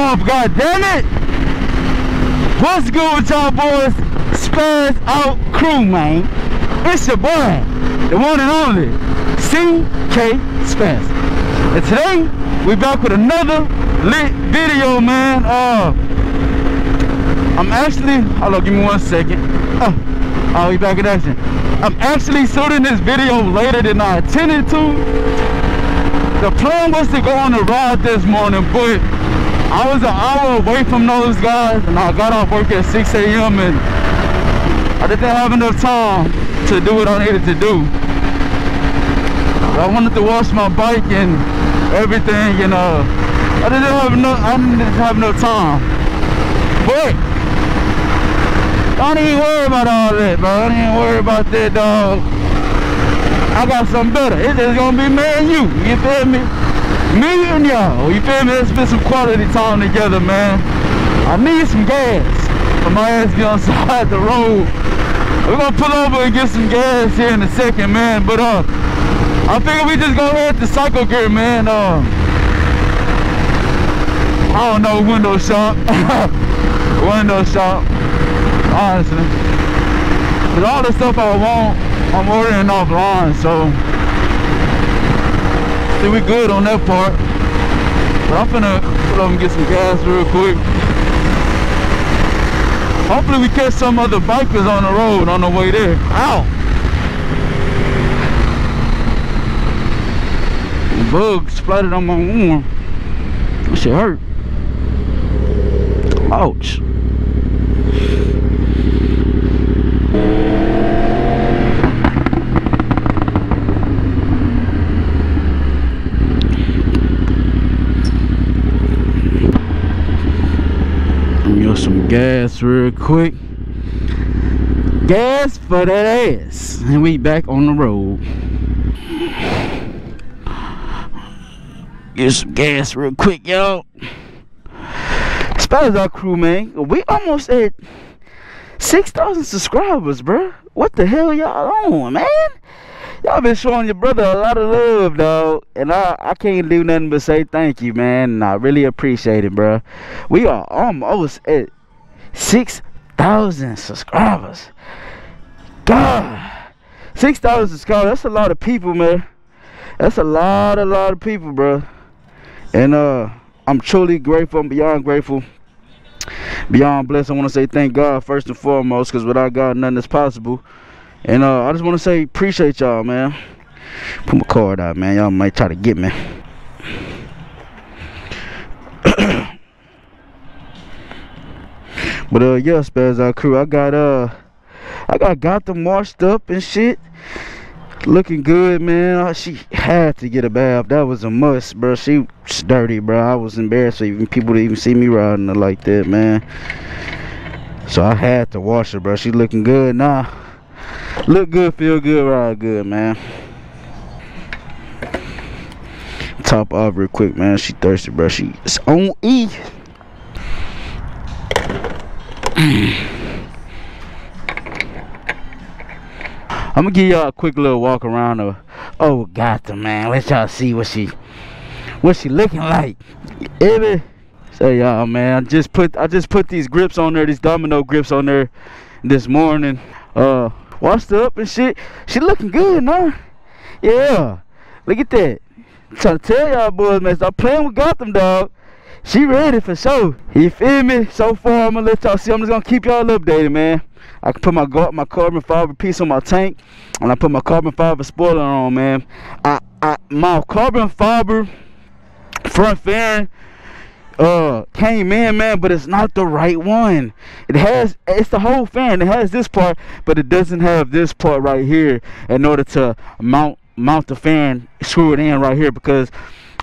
off, god damn it! What's good with y'all boys? Spazz Out Crew, man. It's your boy, the one and only, CK Spazz. And today, we back with another lit video, man. Uh, I'm actually, hold on, give me one second. Uh, oh, be back in action. I'm actually shooting this video later than I intended to the plan was to go on a ride this morning, but I was an hour away from those guys and I got off work at 6 a.m. and I didn't have enough time to do what I needed to do. I wanted to wash my bike and everything and uh, I didn't have no I didn't have enough time. But I don't even worry about all that, bro. I don't even worry about that, dog. I got something better. It's just gonna be me and you. You feel me? Me and y'all. You feel me? Let's spend some quality time together, man. I need some gas. For my ass be on side the road. We're gonna pull over and get some gas here in a second, man. But uh, I figure we just go ahead to Cycle Gear, man. Uh, I don't know, window shop. window shop. Honestly. But all the stuff I want I'm ordering offline, so see we good on that part. But I'm finna pull up and get some gas real quick. Hopefully we catch some other bikers on the road on the way there. Ow! Bug splattered on my arm. That shit hurt. Ouch. Some gas real quick. Gas for that ass. And we back on the road. Get some gas real quick y'all. Spazz Out Crew man. We almost at 6,000 subscribers bro what the hell y'all on man y'all been showing your brother a lot of love, dog. And I, I can't do nothing but say thank you, man. And I really appreciate it, bro. We are almost at 6,000 subscribers. God. 6,000 subscribers. That's a lot of people, man. That's a lot, a lot of people, bro. And uh, I'm truly grateful. I'm beyond grateful. Beyond blessed. I want to say thank God first and foremost, because without God, nothing is possible. And uh, I just want to say appreciate y'all, man. Put my card out, man. Y'all might try to get me. but uh, yeah, Spazz Out Crew. I got uh, I got got them washed up and shit. Looking good, man. Uh, she had to get a bath. That was a must, bro. She was dirty, bro. I was embarrassed for even people to even see me riding her like that, man. So I had to wash her, bro. She looking good now. Look good, feel good, ride good, man. Top off real quick, man. She thirsty, bro. She She's on E. I'm gonna give y'all a quick little walk around of oh Gotham man. Let y'all see what she what she looking like. Every say y'all man, I just put I just put these grips on there, these domino grips on there this morning. Uh washed up and shit. She looking good, huh? Yeah. Look at that. I'm trying to tell y'all boys, man, stop playing with Gotham, dog. She ready for sure. You feel me? So far, I'm gonna let y'all see. I'm just gonna keep y'all updated, man. I can put my my carbon fiber piece on my tank, and I put my carbon fiber spoiler on, man. I, I my carbon fiber front fairing uh came in man but it's not the right one. It has it's the whole fan. It has this part but it doesn't have this part right here in order to mount mount the fan screw it in right here because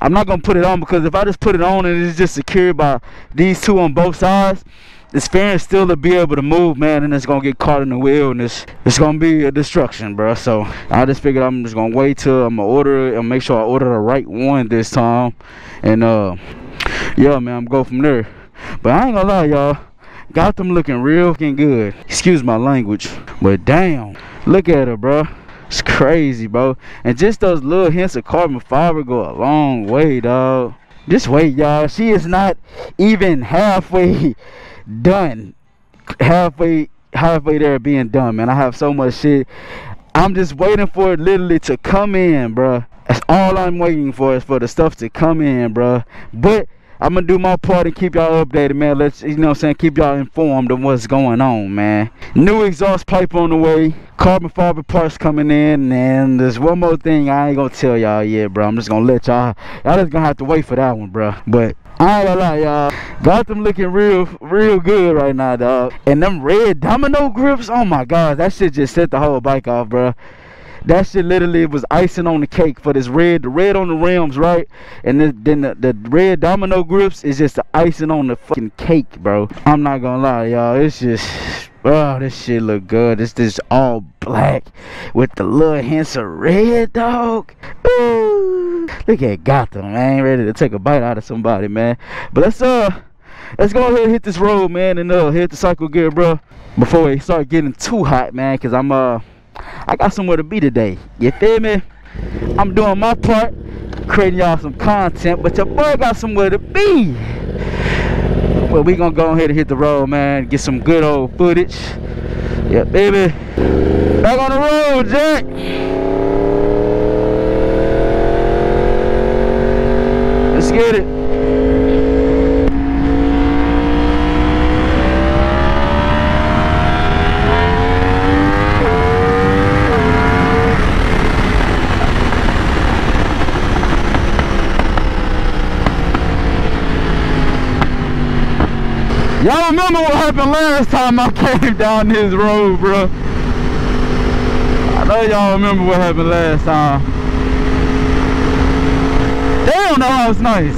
I'm not gonna put it on because if I just put it on and it's just secured by these two on both sides this fan is still to be able to move man and it's gonna get caught in the wheel and it's it's gonna be a destruction bro so I just figured I'm just gonna wait till I'm gonna order it and make sure I order the right one this time. And uh yeah, man, I'm go from there. But I ain't gonna lie, y'all. Got them looking real fucking good. Excuse my language. But damn, look at her, bro. It's crazy, bro. And just those little hints of carbon fiber go a long way, dog. Just wait, y'all. She is not even halfway done. Halfway halfway there being done, man. I have so much shit. I'm just waiting for it literally to come in, bro. That's all I'm waiting for is for the stuff to come in, bro. But I'm gonna do my part and keep y'all updated, man. Let's, you know what I'm saying, keep y'all informed of what's going on, man. New exhaust pipe on the way, carbon fiber parts coming in, and there's one more thing I ain't gonna tell y'all yet, bro. I'm just gonna let y'all, y'all just gonna have to wait for that one, bro. But I ain't gonna lie, y'all. Got them looking real, real good right now, dog. And them red domino grips, oh my god, that shit just set the whole bike off, bro. That shit literally was icing on the cake for this red. The red on the rims, right? And then, then the, the red domino grips is just the icing on the fucking cake, bro. I'm not gonna lie, y'all. It's just, oh, this shit look good. It's just all black with the little hints of red, dog. Ooh. Look at Gotham, man. Ready to take a bite out of somebody, man. But let's, uh, let's go ahead and hit this road, man, and uh, hit the cycle gear, bro. Before it start getting too hot, man, because I'm, uh, I got somewhere to be today. You feel me? I'm doing my part, creating y'all some content, but your boy got somewhere to be. Well, we gonna go ahead and hit the road, man. Get some good old footage. Yeah, baby. Back on the road, Jack. Let's get it. Y'all remember what happened last time I came down this road, bro? I know y'all remember what happened last time. Damn, that house nice.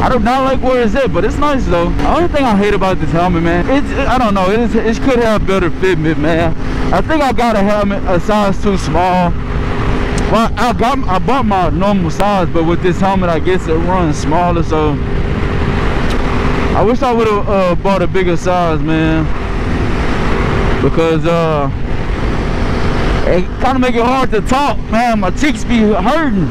I do not like where it's at, but it's nice though. The only thing I hate about this helmet, man, it's I don't know, it, is, it could have better fitment, man. I think I got a helmet a size too small. Well, I got I bought my normal size, but with this helmet, I guess it runs smaller, so I wish I would have uh, bought a bigger size, man. Because uh, it kind of make it hard to talk, man. My cheeks be hurting.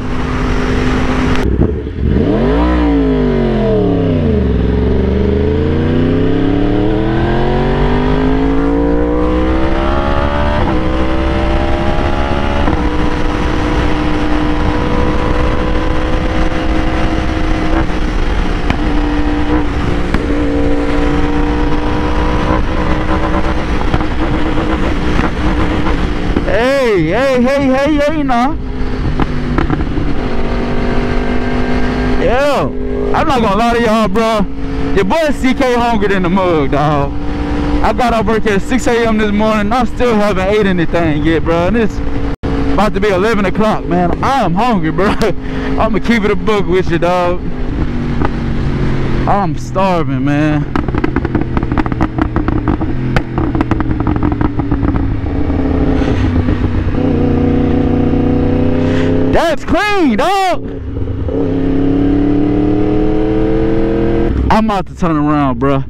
Hey, hey, Yo, I'm not gonna lie to y'all, bro. Your boy CK hungry than the mug, dog. I got up work at 6 a.m. this morning. I still haven't ate anything yet, bro. And it's about to be 11 o'clock, man. I am hungry, bro. I'm gonna keep it a book with you, dog. I'm starving, man. That's clean, dog. I'm about to turn around, bro.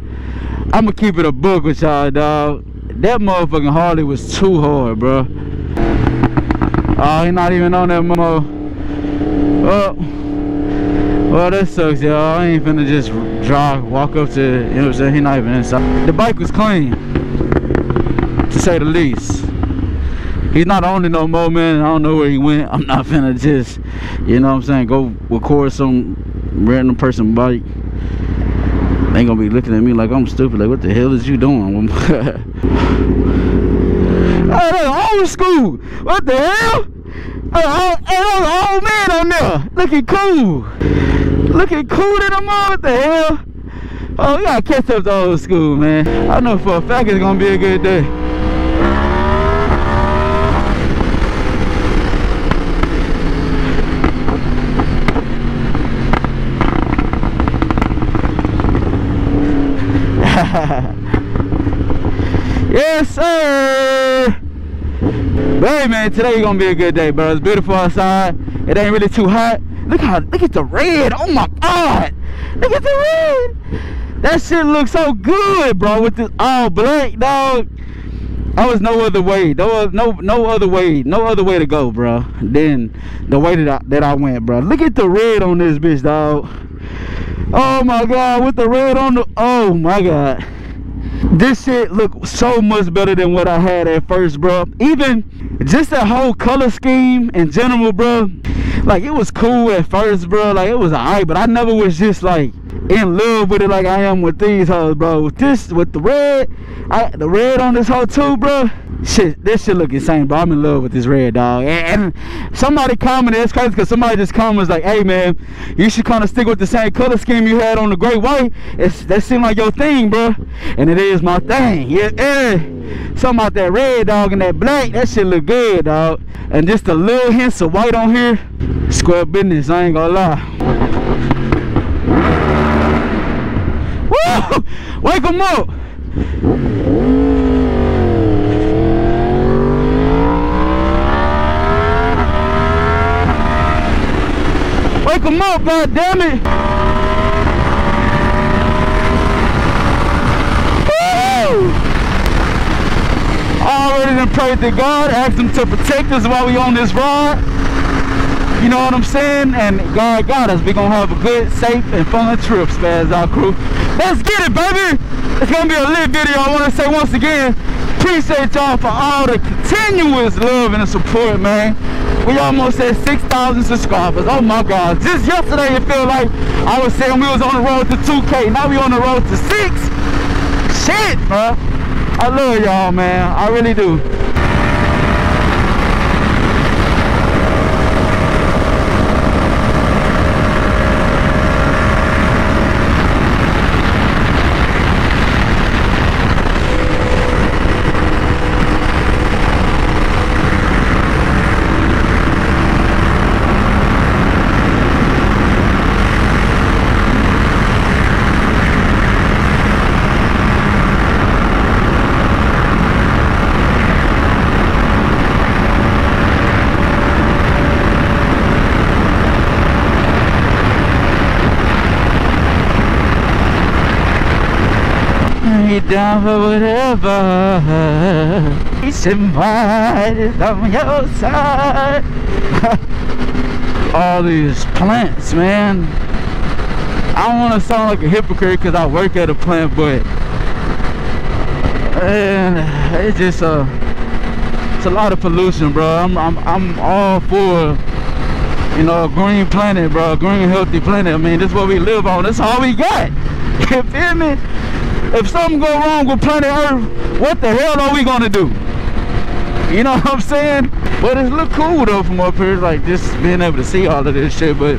I'm gonna keep it a book with y'all, dog. That motherfucking Harley was too hard, bro. Oh, he not even on that mo. Oh. Well, that sucks, y'all. I ain't finna just drive, walk up to, you know what I'm saying? He not even inside. The bike was clean, to say the least he's not on it no more, man. I don't know where he went. I'm not finna just, you know what I'm saying, go record some random person bike. They gonna be looking at me like I'm stupid. Like, what the hell is you doing? oh, that's old school. What the hell? Oh, oh, old man on there. Looking cool. Looking cool to the mom. What the hell? Oh, we gotta catch up to old school, man. I know for a fact it's gonna be a good day. Sir. Hey, man, today gonna be a good day, bro. It's beautiful outside. It ain't really too hot. Look how, look at the red. Oh my God. Look at the red. That shit looks so good, bro, with this all black, dog. I was no other way, no no no other way, no other way to go, bro. Than the way that I, that I went, bro. Look at the red on this bitch, dog. Oh my god, with the red on the oh my god. This shit look so much better than what I had at first, bro. Even just that whole color scheme in general, bro. Like it was cool at first, bro. Like it was alright, but I never was just like in love with it like I am with these hoes, bro. With this, with the red, I, the red on this hoe too, bro. Shit, this shit look insane, bro. I'm in love with this red, dog. And, and somebody commented, it's crazy because somebody just commented like, hey, man, you should kind of stick with the same color scheme you had on the gray white. It's, that seemed like your thing, bro. And it is my thing. Yeah, yeah. Something about that red, dog, and that black, that shit look good, dog. And just a little hints of white on here, square business, I ain't gonna lie. Wake them up! Wake them up, god damn it! Already done prayed to God, asked him to protect us while we on this ride. You know what I'm saying? And God got us. Going to have a good, safe, and fun trip, Spazz Out Crew. Let's get it, baby. It's to be a lit video. I want to say once again, appreciate y'all for all the continuous love and the support, man. We almost at 6,000 subscribers. Oh my God. Just yesterday, it felt like I was saying we was on the road to 2K. Now we on the road to 6. Shit, bro. I love y'all, man. I really do. Down for whatever. Peace and mind on your side. All these plants, man. I don't want to sound like a hypocrite because I work at a plant, but man, it's just a, uh, it's a lot of pollution, bro. I'm, I'm, I'm all for you know, green planet, bro, green healthy planet. I mean, this is what we live on. That's all we got. You feel me? If something go wrong with planet Earth, what the hell are we gonna do? You know what I'm saying? But it look cool though from up here, like just being able to see all of this shit. But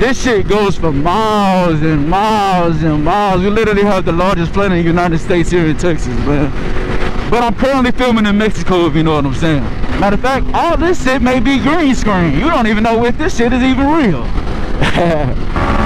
this shit goes for miles and miles and miles. We literally have the largest planet in the United States here in Texas, man. But I'm currently filming in Mexico, if you know what I'm saying. Matter of fact, all this shit may be green screen. You don't even know if this shit is even real.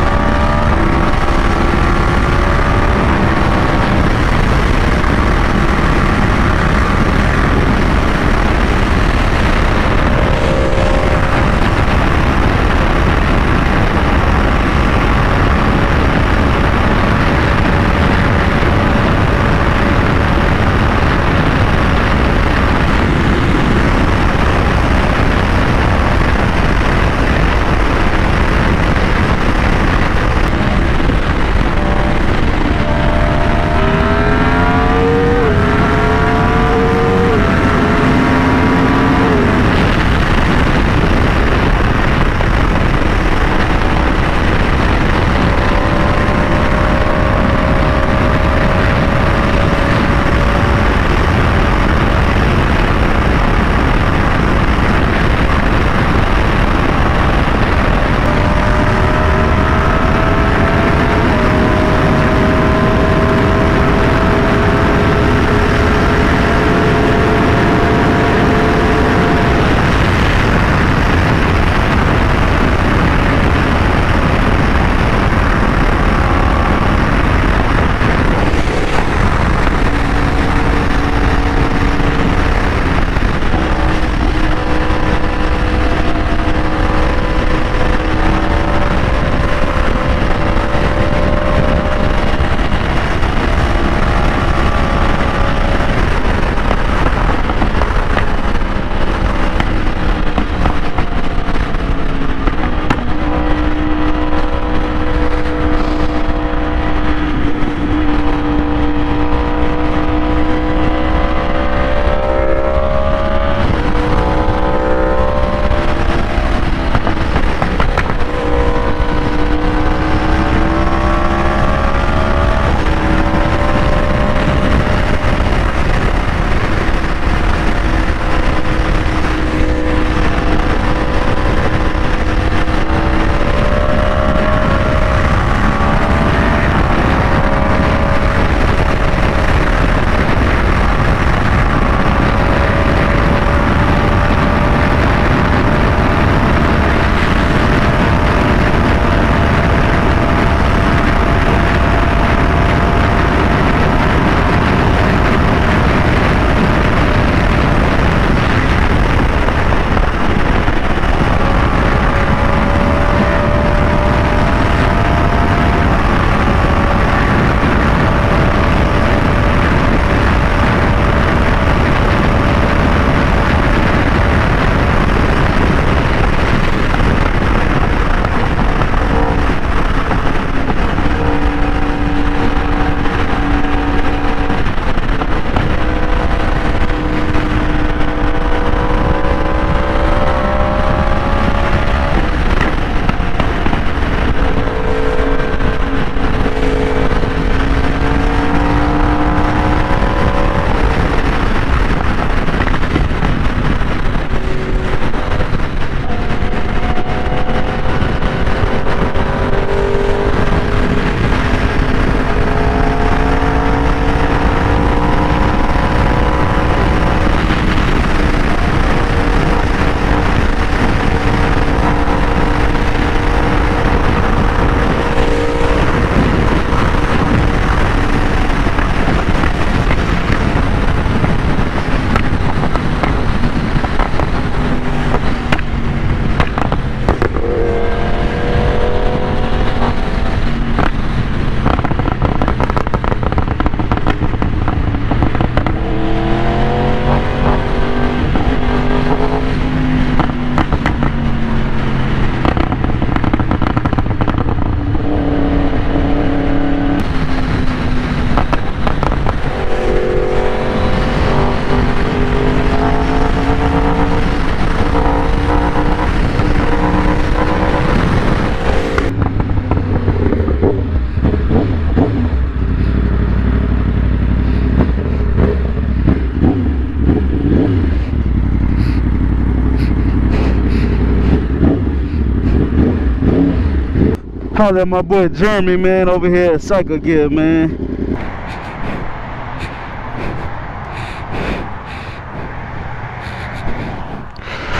Holler at my boy Jeremy, man, over here at Cycle Gear, man.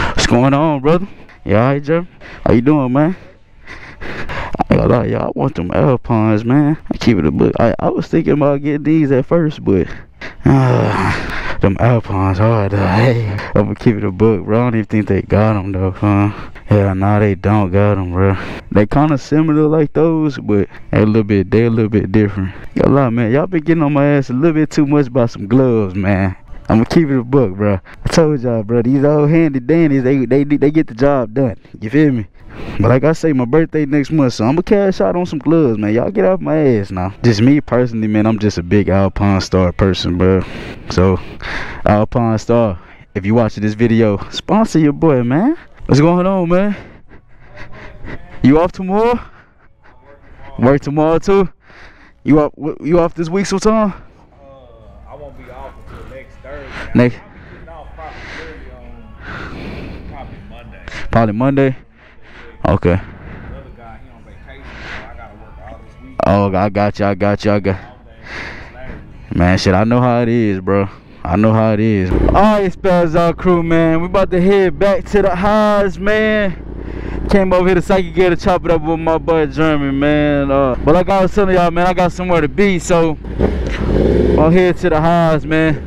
What's going on, brother? You alright, Jeremy? How you doing, man? Gonna lie, y'all. I want them Alpines, man. I keep it a book. I, I was thinking about getting these at first, but uh, them Alpines hard. Uh, hey, I'm gonna keep it a book, bro. I don't even think they got them though, huh? Yeah, nah, they don't got them, bro. They kind of similar like those, but they a little bit, they a little bit different. Y'all man. Y'all been getting on my ass a little bit too much about some gloves, man. I'm gonna keep it a book, bro. I told y'all, bro. These old handy dandies, they they they get the job done. You feel me? But like I say, my birthday next month, so I'm gonna cash out on some gloves, man. Y'all get off my ass now. Just me personally, man. I'm just a big Alpine Star person, bro. So, Alpine Star, if you watching this video, sponsor your boy, man. What's going on, man? You off tomorrow? Work tomorrow too? You off? You off this week sometime? Work all this week. Oh, I got you. I got you. I got. Man, shit, I know how it is, bro. I know how it is. All right, Spazz Out crew, man. We about to head back to the highs, man. Came over here to Cycle Gear to chop it up with my boy Jeremy, man. Uh, but like I was telling y'all, man, I got somewhere to be, so I'll head to the highs, man.